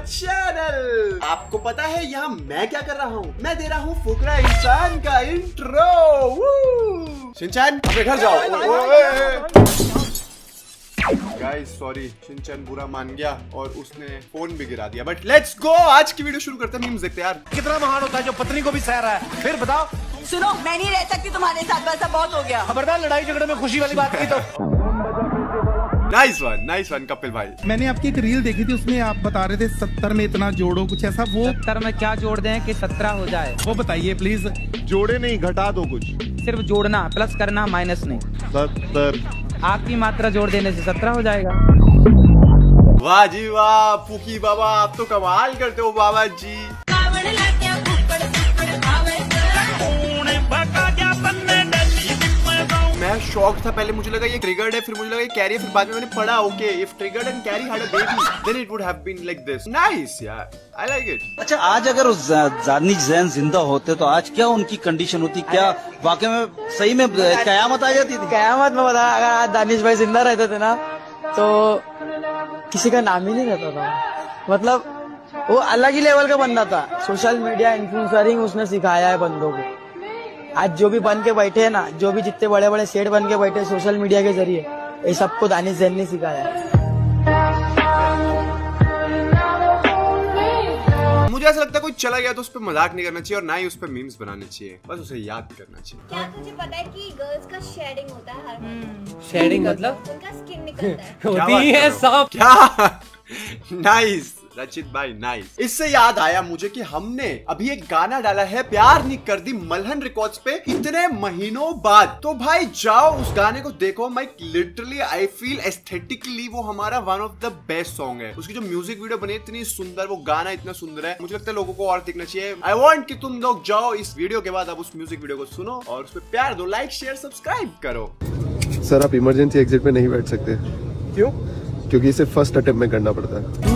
Channel आपको पता है यहाँ मैं क्या कर रहा हूँ? मैं दे रहा हूँ फुकरा इंसान का इंट्रो शिनचैन अपने घर जाओ। गाइस सॉरी शिनचैन बुरा मान गया और उसने फ़ोन भी गिरा दिया। बट लेट्स गो आज की वीडियो शुरू करते हैं मीम्स देखते यार। कितना महान होता है जो पत्नी को भी सह रहा है। फिर बताओ। सुनो मैं नहीं रह सकती तुम्हारे साथ वैसा बहुत हो गया। खबरदार लड़ाई झगड़े में खुशी वाली बात की तो। Nice one nice one Kapil भाई मैंने आपकी एक रील देखी थी उसमें आप बता रहे थे सत्तर में इतना जोड़ो कुछ ऐसा वो सत्तर में क्या जोड़ दें कि सत्रह हो जाए? वो बताइए प्लीज़ जोड़े नहीं घटा दो कुछ। सिर्फ़ जोड़ना प्लस करना माइनस नहीं। सत्तर। आपकी मात्रा जोड़ देने से सत्रह हो जाएगा। वाह जी वाह पुकी बाबा आप तो कमाल करते हो बाबा जी। शॉक था पहले मुझे लगा ये ट्रिगर्ड है फिर मुझे लगा ये कैरी है फिर बाद में मैंने पढ़ा okay if Triggered and Carry had a baby then it would have been like this nice यार आई लाइक इट अच्छा आज अगर उस जानी जैन ज़िंदा होते तो आज क्या उनकी कंडीशन होती? क्या वाकई में सही में कयामत आ जाती थी? कयामत में बता अगर आज दानिश भाई ज़िंदा रहते थे ना तो किसी का नाम ही नहीं रहता था। मतलब वो अलग ही लेवल का बंदा था। सोशल मीडिया इन्फ्लुएंसरिंग उसने सिखाया है बंदों को। आज जो भी बन के बैठे हैं ना जो भी जितने बड़े बड़े सेठ बन के बैठे सोशल मीडिया के ज़रिए ये सबको दानिश जैन ने सिखाया मुझे ऐसा लगता है कोई चला गया तो उस पर मज़ाक नहीं करना चाहिए और ना ही उस पर मीम्स बनाने चाहिए। बस उसे याद करना चाहिए। क्या तुझे पता है कि गर्ल्स का शेडिंग होता है हर शेडिंग मतलब? उनका स्किन निकलता है। रहे हो? क्या? नाइस रचित भाई नाइस इससे याद आया मुझे कि हमने अभी एक गाना डाला है प्यार नहीं कर दी मलहन रिकॉर्ड्स पे इतने महीनों बाद। तो भाई जाओ उस गाने को देखो मैं लिटरली आई फील एस्थेटिकली वो हमारा one of the best song है। उसकी जो म्यूज़िक वीडियो बनी इतनी सुंदर वो गाना इतना सुंदर है। मुझे लगता है लोगों को और देखना चाहिए। आई वॉन्ट कि तुम लोग जाओ इस वीडियो के बाद अब उस म्यूज़िक वीडियो को सुनो और उस पर प्यार दो लाइक शेयर सब्सक्राइब करो। सर आप इमरजेंसी एग्जिट पे नहीं बैठ सकते। क्यों? क्योंकि इसे फ़र्स्ट अटेम्प्ट में करना पड़ता है।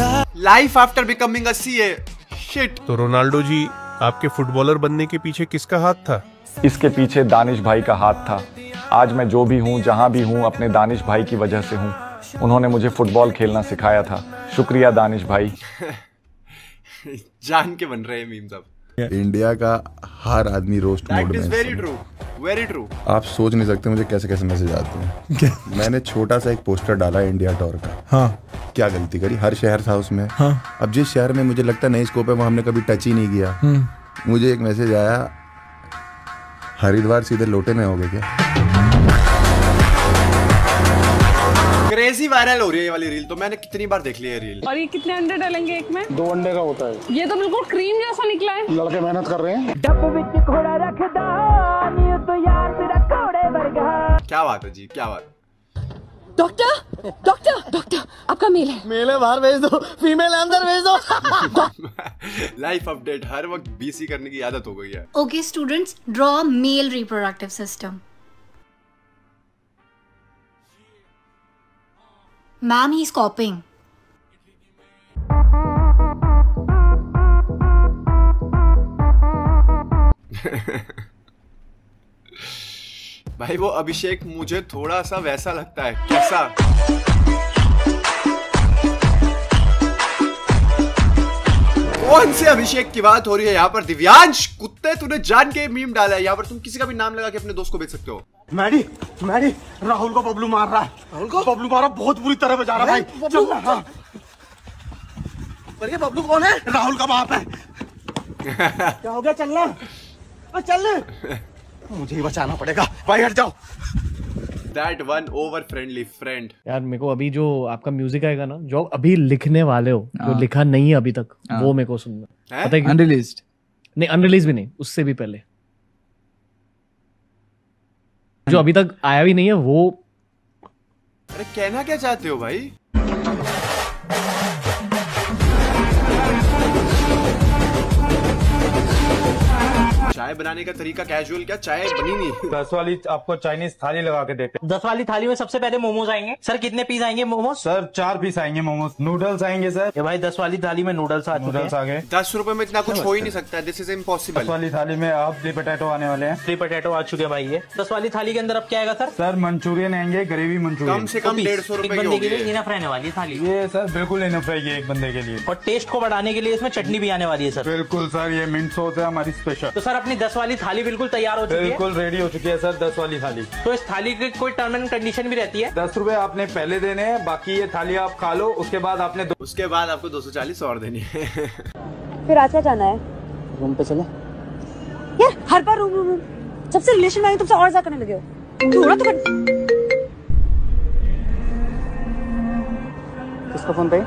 Life after becoming CA shit तो रोनाल्डो जी आपके फुटबॉलर बनने के पीछे किसका हाथ था? इसके पीछे दानिश भाई का हाथ था। आज मैं जो भी हूँ जहाँ भी हूँ अपने दानिश भाई की वजह से हूँ। उन्होंने मुझे फुटबॉल खेलना सिखाया था। शुक्रिया दानिश भाई। जान के बन रहे हैं मीम्स अब। इंडिया का हर आदमी रोस्ट मोड में वेरी ट्रू वेरी ट्रू आप सोच नहीं सकते मुझे कैसे कैसे मैसेज आते हैं। मैंने छोटा सा एक पोस्टर डाला इंडिया टॉर का। हाँ। क्या गलती करी? हर शहर था उसमें। हाँ। अब जिस शहर में मुझे लगता नहीं स्कोप है वहाँ हमने कभी टच ही नहीं किया। मुझे एक मैसेज आया हरिद्वार सीधे लोटे में हो गए क्या? क्रेजी वायरल हो रही है ये वाली रील तो मैंने कितनी बार देख ली है रील और ये कितने अंडे डालेंगे एक में? दो अंडे का होता है। ये तो बिल्कुल क्रीम जैसा निकला है। लड़के मेहनत कर रहे हैं। क्या बात है जी क्या बात। डॉक्टर डॉक्टर डॉक्टर आपका मेल है। मेले बाहर भेज दो फीमेल अंदर भेज दो। लाइफ अपडेट हर वक्त बीसी करने की आदत हो गई है। Okay students draw male reproductive system ma'am he is copying भाई, वो अभिषेक मुझे थोड़ा सा वैसा लगता है। कैसा? कौन से अभिषेक की बात हो रही है यहाँ पर? दिव्यांश, कुत्ते, तूने जान के मीम डाला है। यहाँ पर तुम किसी का भी नाम लगा के अपने दोस्त को भेज सकते हो। मैडी मैडी राहुल को बबलू मार रहा है। राहुल को? बबलू मारा बहुत बुरी तरह बजा रहा भाई। चल हाँ। पर ये बबलू कौन है? राहुल का बाप है। क्या हो गया? चलना चल मुझे ही बचाना पड़ेगा। भाई हट जाओ। That one over friendly friend यार मेरे को अभी जो आपका म्यूज़िक आएगा ना जो अभी लिखने वाले हो जो लिखा नहीं है अभी तक वो मेरे को सुनना। पता है? अनरिलीज्ड नहीं अनरिलीज भी नहीं उससे भी पहले। जो अभी तक आया भी नहीं है वो अरे कहना क्या चाहते हो भाई? चाय बनाने का तरीका कैजुअल क्या? चाय बनी नहीं। दस वाली आपको चाइनीज़ थाली लगा के देते दस वाली थाली में सबसे पहले मोमोज आएँगे। सर कितने पीस आएँगे मोमोज? सर चार पीस आएँगे मोमोज। नूडल्स आएँगे सर। ये भाई दस वाली थाली में नूडल्स आ नूडल्स हैं। आ गए। दस रुपए में इतना कुछ हो ही नहीं सकता। दिस इज़ दस वाली थाली में आप थ्री पोटैटो आने वाले हैं। थ्री पोटैटो आ चुके हैं भाई ये। दस वाली थाली के अंदर अब क्या आएगा सर? सर मंचूरियन आएँगे ग्रेवी मंचूरियन। कम से कम डेढ़ सौ एक रुपए बंदे के लिए इनफ रहने वाली है थाली। ये सर बिल्कुल इनफ है एक बंदे के लिए। और टेस्ट को बढ़ाने के लिए इसमें चटनी भी आने वाली है सर। बिल्कुल सर ये मिंट सॉस है हमारी स्पेशल तो सर अपनी दस वाली थाली बिल्कुल तैयार हो चुकी है। बिल्कुल रेडी हो चुकी है सर दस वाली थाली। तो इस थाली की कोई टर्म एंड कंडीशन भी रहती है? दस रुपए आपने पहले देने हैं बाकी ये थाली आप खा लो उसके बाद आपने दो उसके बाद आपको 240 और देनी है। फिर आज क्या जाना है? रूम पे चले। यार हर बार रूम रूम रूम जब से रिलेशन में आई तुमसे और ज़्यादा करने लगे हो। थोड़ा तो किसका फ़ोन पे?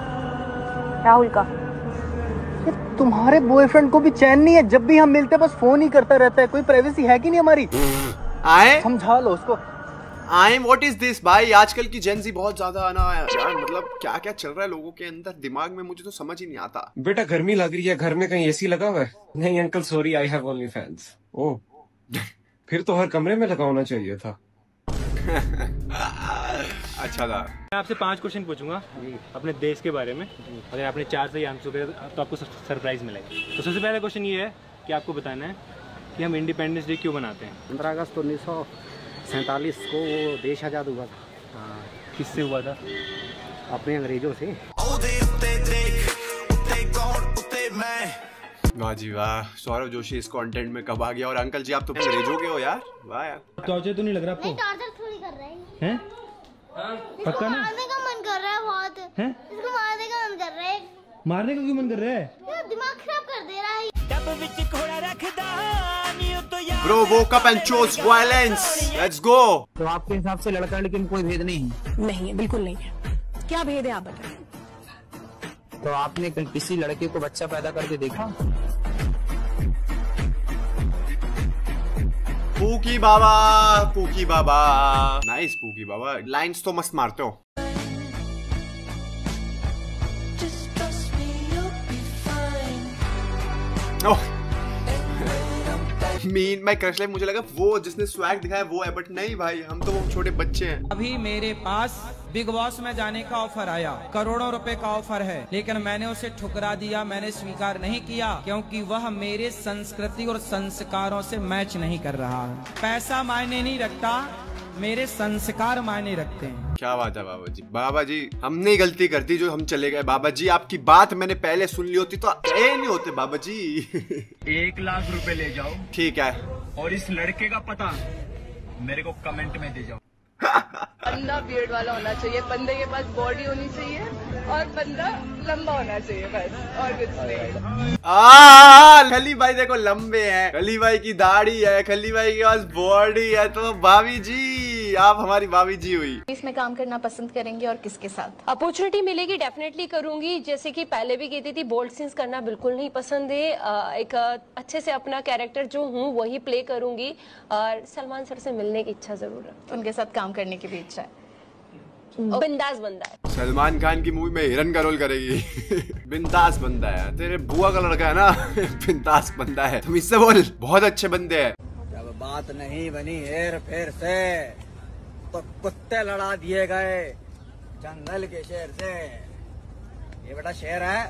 राहुल का। तुम्हारे बॉयफ्रेंड को भी चैन नहीं है। जब भी हम मिलते बस फ़ोन ही करता रहता है। कोई प्राइवेसी है कि नहीं हमारी? आए। समझा लो उसको। आई व्हाट इज़ दिस भाई आजकल की जेंजी बहुत ज़्यादा आना है यार। मतलब क्या क्या चल रहा है लोगों के अंदर? दिमाग में मुझे तो समझ ही नहीं आता। बेटा गर्मी लग रही है। घर में कहीं एसी लगा हुआ है? नहीं uncle sorry I have only fans oh. फिर तो हर कमरे में लगा होना चाहिए था। अच्छा था। मैं आपसे पाँच क्वेश्चन पूछूँगा अपने देश के बारे में। अगर आपने चार सही आंसर करे तो आपको सरप्राइज़ मिलेगा। तो सबसे पहला क्वेश्चन ये है कि आपको बताना है कि हम इंडिपेंडेंस डे क्यों मनाते हैं? पंद्रह अगस्त उन्नीस सौ सैंतालीस को वो देश आज़ाद हुआ था। हाँ, किससे हुआ था? अपने अंग्रेज़ों से। वाह जी वाह सौरभ जोशी इस कंटेंट में कब आ गया? और अंकल जी आप तो अंग्रेज़ों के हो यार। वाह यार। टॉर्चर तो नहीं लग रहा आपको? टॉर्चर थोड़ी कर रहे हैं। हैं? पक्का ना मारने का मन कर रहा है बहुत। हैं? इसको मारने का मन कर रहा है। मारने का क्यों मन कर रहा है? दिमाग खराब कर दे रहा है। Bro woke up and chose violence let's go तो आपके हिसाब से लड़का लड़की में कोई भेद नहीं है? नहीं है बिल्कुल नहीं है। क्या भेद है आप बताएँ? तो आपने किसी लड़के को बच्चा पैदा करके देखा? पूकी बाबा पूकी बाबा नाइस पूकी बाबा लाइंस तो मस्त मारते हो मीन माई क्रश लाइफ मुझे लगा वो जिसने स्वैग दिखाया, वो है बट नहीं भाई, हम तो वो छोटे बच्चे हैं। अभी मेरे पास बिग बॉस में जाने का ऑफ़र आया। करोड़ों रुपए का ऑफ़र है, लेकिन मैंने उसे ठुकरा दिया, मैंने स्वीकार नहीं किया, क्योंकि वह मेरे संस्कृति और संस्कारों से मैच नहीं कर रहा। पैसा मायने नहीं रखता मेरे संस्कार मायने रखते हैं। क्या बात है बाबा जी बाबा जी हमने ही गलती कर दी जो हम चले गए। बाबा जी आपकी बात मैंने पहले सुन ली होती तो ए नहीं होते बाबा जी एक लाख रुपए ले जाओ। ठीक है। और इस लड़के का पता मेरे को कमेंट में दे जाओ। बंदा बियर्ड वाला होना चाहिए। बंदे के पास बॉडी होनी चाहिए और बंदा लंबा होना चाहिए बस और कुछ नहीं। आ, खली भाई देखो लंबे हैं। खली भाई की दाढ़ी है खली भाई के पास बॉडी है। तो भाभी जी आप हमारी भाभी जी हुई। इसमें काम करना पसंद करेंगे और किसके साथ? अपॉर्चुनिटी मिलेगी डेफिनेटली करूँगी। जैसे कि पहले भी कहती थी बोल्ड सीन्स करना बिल्कुल नहीं पसंद है। एक अच्छे से अपना कैरेक्टर जो हूँ वही प्ले करूँगी। और सलमान सर से मिलने की इच्छा ज़रूर है। उनके साथ काम करने की भी इच्छा है। बिंदास बंदा है। सलमान खान की मूवी में हिरन का रोल करेगी। बिंदास बंदा है। तेरे बुआ का लड़का है ना? बिंदास बंदा है। तुम इससे बोल बहुत अच्छे बंदे हैं। जब बात नहीं बनी हेर फेर से। कुत्ते लड़ा दिए गए जंगल के शेर से। ये बेटा शेर है।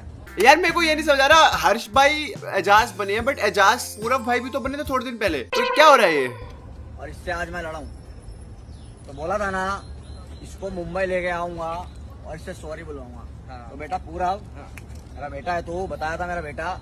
यार मेरे को ये नहीं समझ आ रहा। हर्ष भाई एजाज बने हैं बट एजाज पूरब भाई भी तो बने थे थोड़े दिन पहले। तो क्या हो रहा है ये? और इससे आज मैं लड़ा हूँ। तो बोला था ना इसको मुंबई लेके आऊँगा और इससे सॉरी बुलवाऊँगा तो बेटा पूरा हाँ। मेरा बेटा है तो बताया था मेरा बेटा।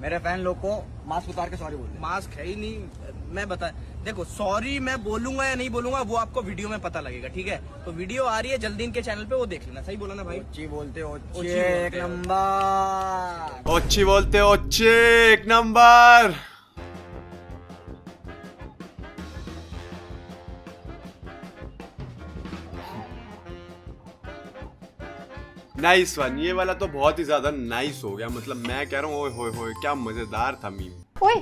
मेरे फ़ैन लोग को मास्क उतार के सॉरी बोल मास्क है ही नहीं। मैं बता देखो सॉरी मैं बोलूँगा या नहीं बोलूँगा वो आपको वीडियो में पता लगेगा ठीक है? तो वीडियो आ रही है जल्दी इनके चैनल पे वो देख लेना। सही बोला ना भाई? ओची बोलते हो ओची एक नंबर। ओच्छी बोलते हो एक नंबर। नाइस वन ये वाला तो बहुत ही ज़्यादा नाइस हो गया। मतलब मैं कह रहा हूँ ओए होए होए क्या मज़ेदार था मीम ओए।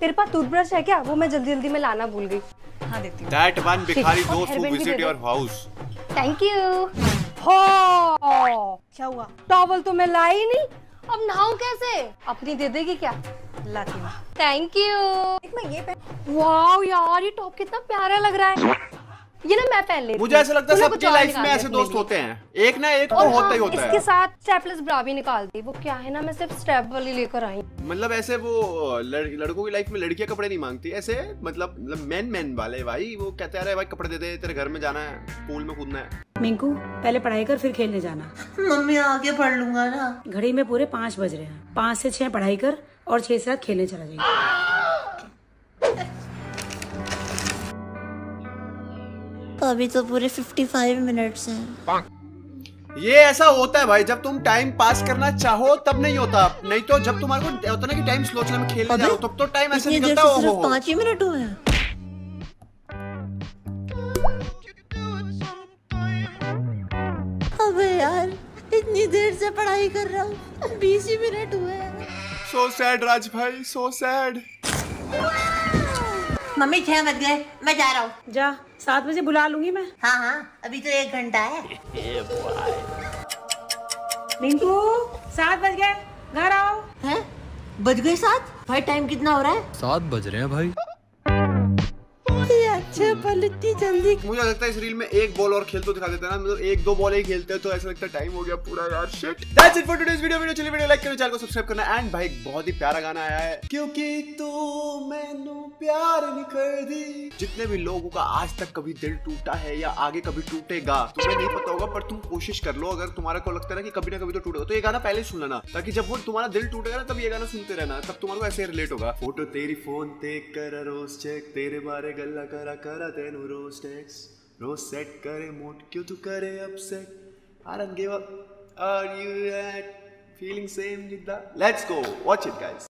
तेरे पास टूथब्रश है क्या? वो मैं जल्दी जल्दी में लाना भूल गई। हाँ देती हूँ। दैट वन भिखारी दोस्त who visit your house thank you हो! क्या हुआ? टॉवल तो मैं लाई नहीं। अब नहाऊं कैसे? अपनी दे देगी क्या? लाती हूँ। थैंक यू मैं ये वाओ यार ये टॉप कितना प्यारा लग रहा है। ये ना मैं पहन लेती मुझे ऐसा लगता है सबकी लाइफ में ऐसे दोस्त होते हैं। एक ना एक तो और होता हाँ, ही होता इसके है साथ स्टेपलेस ब्रा भी निकाल दी वो क्या है ना मैं सिर्फ़ स्टेप वाली लेकर आई मतलब ऐसे वो लड़, लड़कों की लाइफ में लड़कियाँ कपड़े नहीं मांगती। ऐसे मतलब मतलब मैन मैन वाले भाई वो कहते हैं अरे भाई कपड़े दे दे तेरे घर में जाना है पूल में कूदना है। मिंकू पहले पढ़ाई कर फिर खेलने जाना। मम्मी आगे पढ़ लूँगा ना। घड़ी में पूरे पाँच बज रहे हैं। पाँच से छह पढ़ाई कर और छह से सात खेलने चला जाएगा अभी तो पूरे 55 मिनट्स हैं। ये ऐसा होता है भाई जब तुम टाइम पास करना चाहो तब नहीं होता। नहीं तो जब तुम्हारे को होता ना कि टाइम स्लो चले में खेलने जाओ तब तो टाइम ऐसे निकलता हो हो पाँच ही मिनट हुए हैं। अबे यार इतनी देर से पढ़ाई कर रहा हूँ बीस ही मिनट हुए हैं। सो सैड राज भाई सो सैड मम्मी छह बज गए। मैं जा रहा हूँ। जा सात बजे बुला लूँगी मैं। हाँ हाँ अभी तो एक घंटा है। मिंटू सात बज गए। घर आओ। है? बज गए सात? भाई टाइम कितना हो रहा है? सात बज रहे हैं भाई। अच्छे इतनी जल्दी मुझे लगता है इस रील में एक बॉल और खेल तो दिखा देते हैं ना। मतलब एक दो बॉल ही खेलते हैं तो ऐसा लगता है टाइम हो गया पूरा यार। Shit that's it for today's video video चलिए वीडियो लाइक करो चैनल को सब्सक्राइब करना। एंड भाई, बहुत ही प्यारा गाना आया है। क्योंकि तू मैनू प्यार नहीं कर दी जितने भी लोगों का आज तक कभी दिल टूटा है या आगे कभी टूटेगा, तुम्हें नहीं पता होगा, पर तुम कोशिश कर लो। अगर तुम्हारे को लगता है ना कि कभी ना कभी तो टूटेगा तो ये गाना पहले सुन लेना। ताकि जब वो तुम्हारा दिल टूटेगा ना, तब ये गाना सुनते रहना, तब तुम्हारे को ऐसे रिलेट होगा। फ़ोटो तेरी फ़ोन ते कर रोज चेक तेरे बारे गल्ला करा करा तेन रोज टेक्स रोज सेट करे मूड क्यों तू करे upset I don't give up are you at feeling same Jeddah let's go watch it guys